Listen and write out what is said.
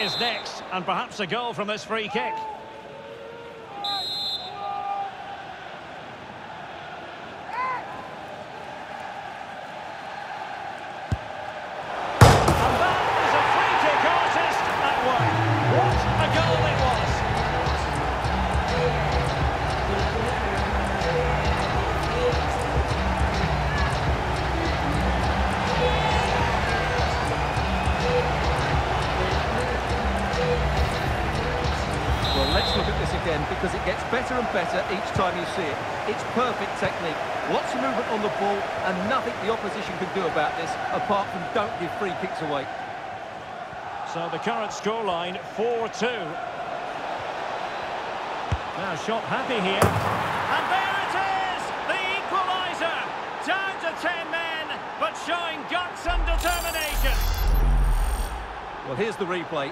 Is next, and perhaps a goal from this free kick. Well, let's look at this again because it gets better and better each time you see it. It's perfect technique. Lots of movement on the ball and nothing the opposition can do about this apart from don't give free kicks away. So the current scoreline, 4-2. Now shot happy here. And there it is! The equaliser! Down to 10 men, but showing guts and determination. Well, here's the replay.